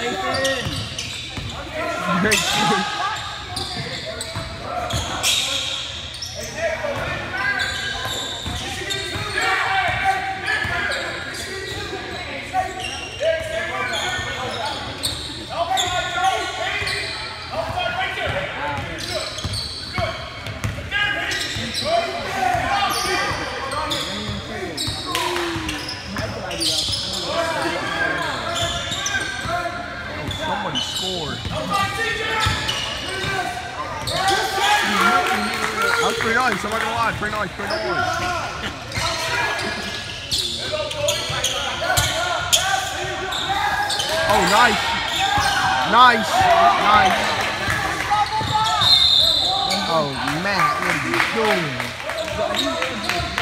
damn it. Come on, Marvin. Uh, lose this down six points like on 10. Let's go, Nathan! Great save. Oh, somebody scored. That's pretty nice. I'm Pretty nice. Pretty nice. Oh, nice. Nice. Nice. Oh, Matt, what are you doing?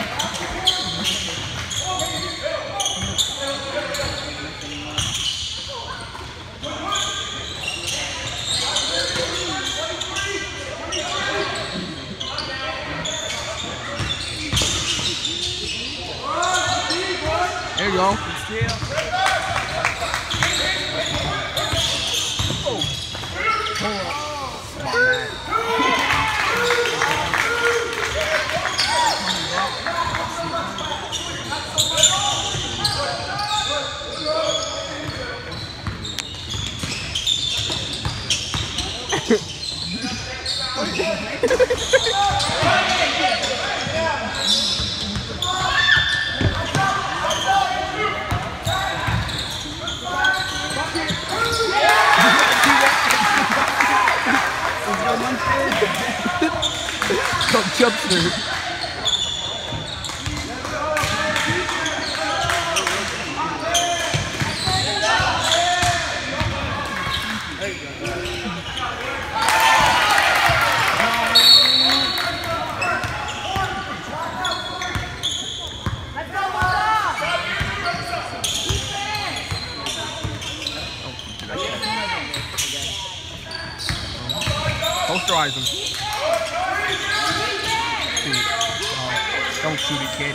You go. Come jumpster. Posterize him. Shoot it. Oh, don't shoot it, kid.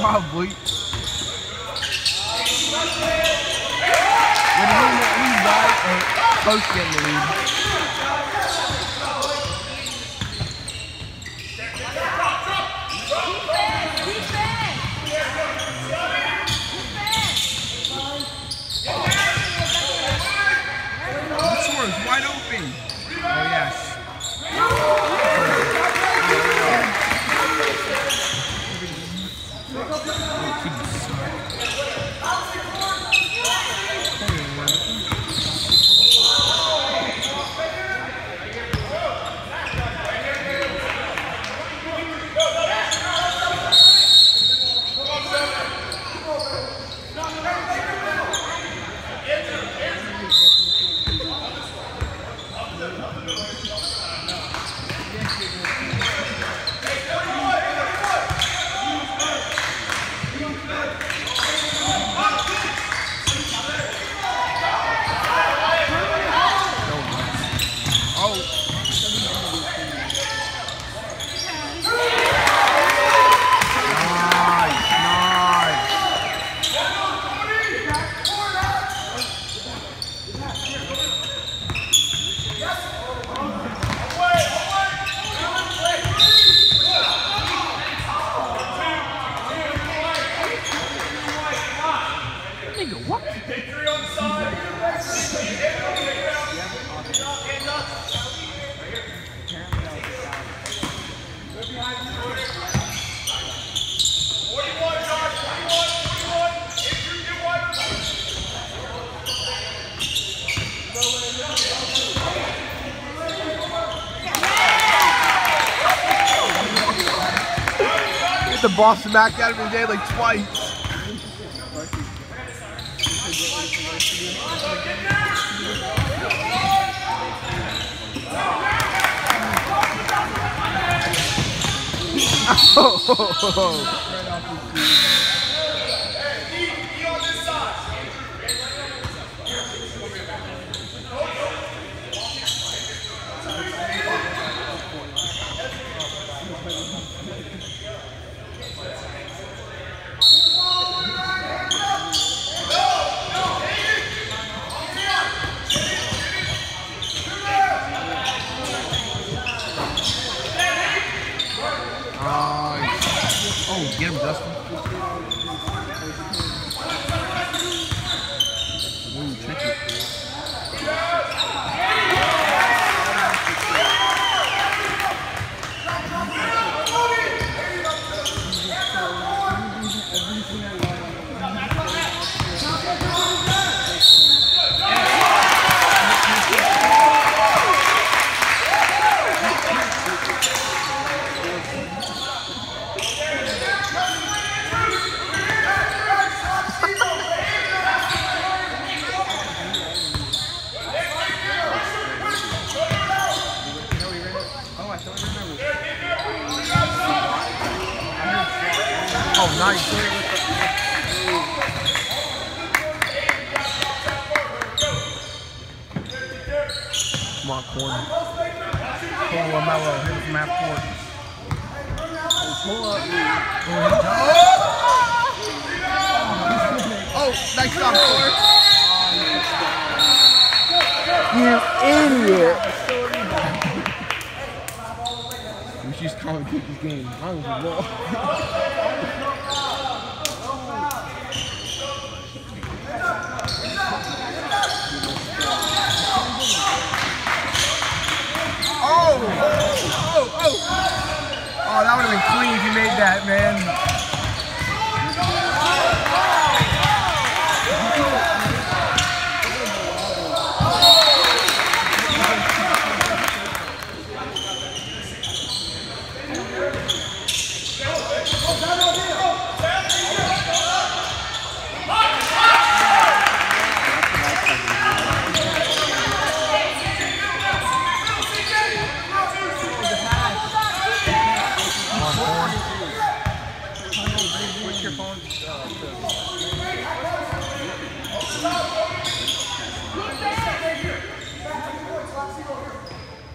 Probably. Close to getting the lead. Oh, yes. The ball smacked out of his head like twice. Nice. Oh, get him, Justin. Ooh, tricky. Oh, nice. Come on, corner. Pull LaMelo, hit it from half court. Oh, nice job, Corey. You idiot! We should just call it Cookies game. I don't know. Oh! Oh! Oh! That would have been clean if you made that, man. Come on, corn.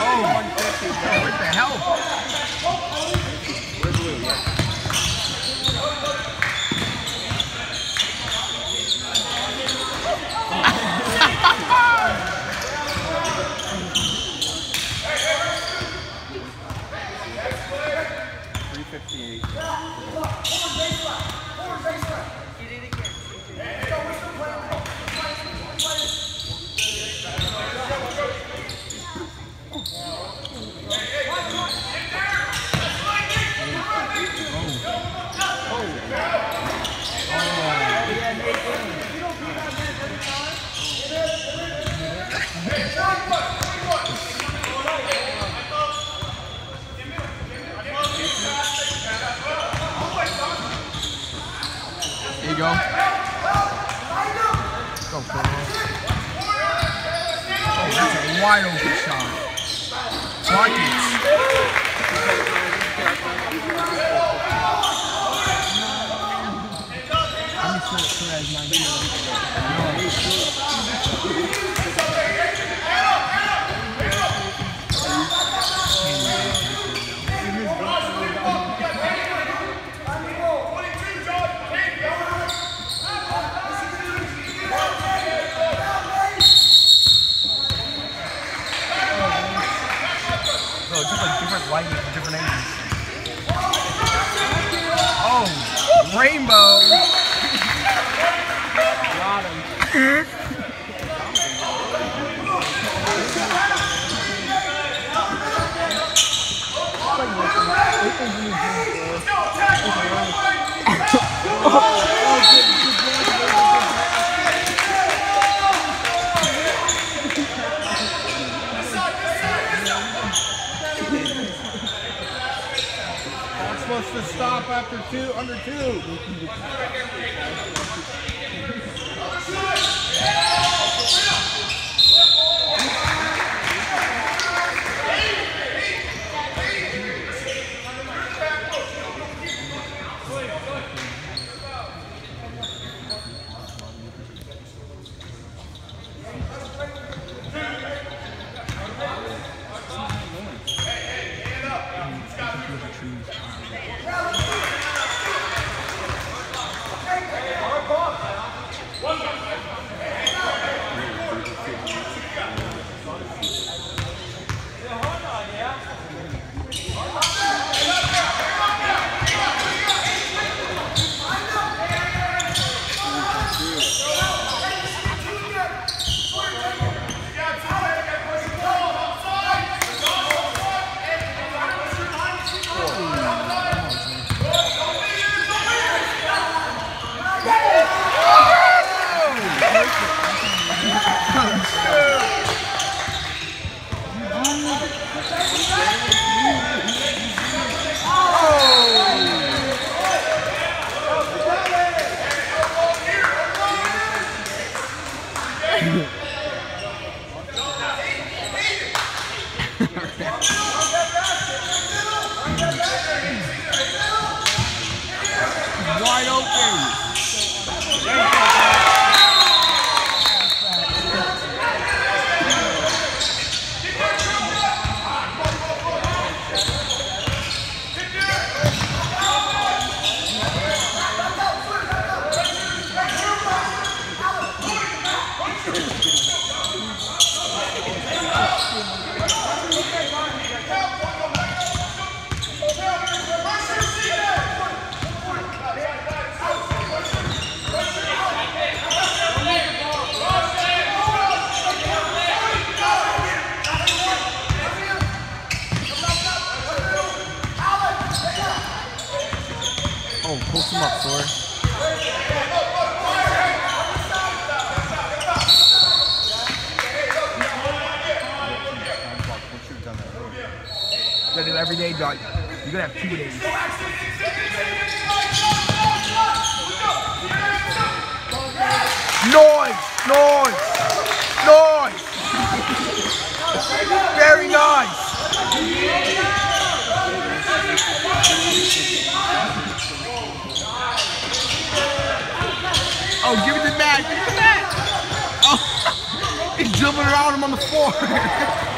Oh, what the hell? There you go. Go, Cornwall. Oh, that's a wide open shot. Buckets. Let me flip Perez 19. So it's just like different lighting different angles. Oh, rainbow. Got him. supposed to stop after two, under two. やった! Post him up, sorry. You gotta do every day, dog. You gotta have two days. Noise! Noise! Noise! Very nice! Oh, give it Matt! Give it Matt! Oh, he's jumping around him on the floor.